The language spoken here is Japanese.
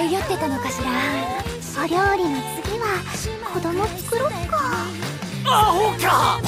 い酔ってたのかしら。お料理の次は子供作ろっか。アホか。